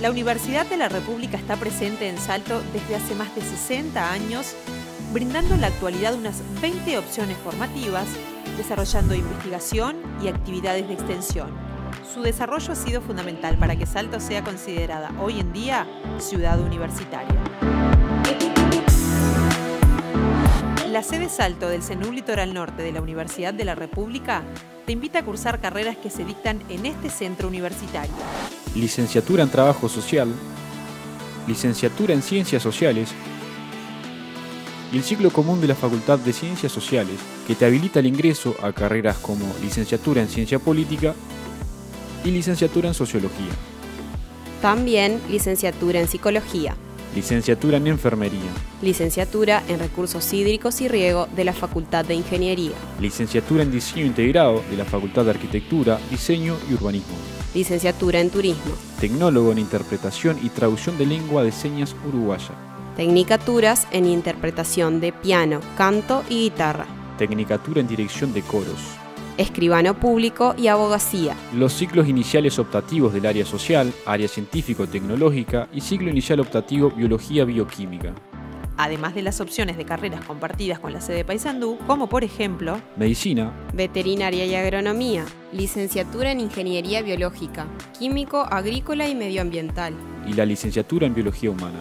La Universidad de la República está presente en Salto desde hace más de 60 años, brindando en la actualidad unas 20 opciones formativas, desarrollando investigación y actividades de extensión. Su desarrollo ha sido fundamental para que Salto sea considerada hoy en día ciudad universitaria. La sede Salto del CENU Litoral Norte de la Universidad de la República te invita a cursar carreras que se dictan en este centro universitario licenciatura en Trabajo Social, licenciatura en Ciencias Sociales y el ciclo común de la Facultad de Ciencias Sociales, que te habilita el ingreso a carreras como licenciatura en Ciencia Política y licenciatura en Sociología. También licenciatura en Psicología. Licenciatura en Enfermería. Licenciatura en Recursos Hídricos y Riego de la Facultad de Ingeniería. Licenciatura en Diseño Integrado de la Facultad de Arquitectura, Diseño y Urbanismo licenciatura en Turismo. Tecnólogo en Interpretación y Traducción de Lengua de Señas Uruguaya. Tecnicaturas en Interpretación de Piano, Canto y Guitarra. Tecnicatura en Dirección de Coros. Escribano Público y Abogacía. Los ciclos iniciales optativos del área social, área científico-tecnológica y ciclo inicial optativo Biología Bioquímica además de las opciones de carreras compartidas con la sede Paysandú, como por ejemplo Medicina, Veterinaria y Agronomía, Licenciatura en Ingeniería Biológica, Químico, Agrícola y Medioambiental, y la Licenciatura en Biología Humana.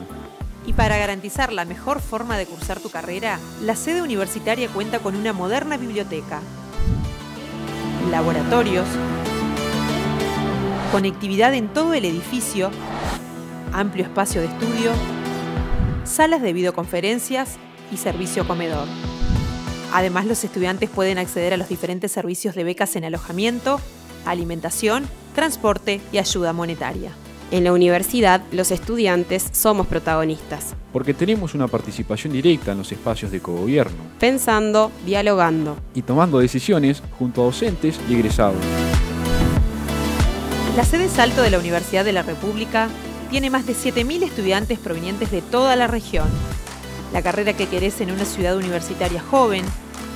Y para garantizar la mejor forma de cursar tu carrera, la sede universitaria cuenta con una moderna biblioteca, laboratorios, conectividad en todo el edificio, amplio espacio de estudio, salas de videoconferencias y servicio comedor. Además, los estudiantes pueden acceder a los diferentes servicios de becas en alojamiento, alimentación, transporte y ayuda monetaria. En la universidad, los estudiantes somos protagonistas. Porque tenemos una participación directa en los espacios de cogobierno. Pensando, dialogando. Y tomando decisiones junto a docentes y egresados. La sede Salto de la Universidad de la República tiene más de 7.000 estudiantes provenientes de toda la región. La carrera que querés en una ciudad universitaria joven,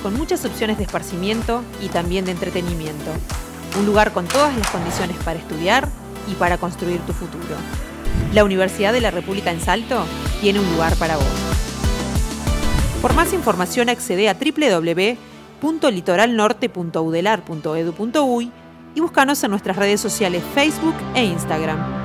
con muchas opciones de esparcimiento y también de entretenimiento. Un lugar con todas las condiciones para estudiar y para construir tu futuro. La Universidad de la República en Salto tiene un lugar para vos. Por más información accede a www.litoralnorte.udelar.edu.uy y búscanos en nuestras redes sociales Facebook e Instagram.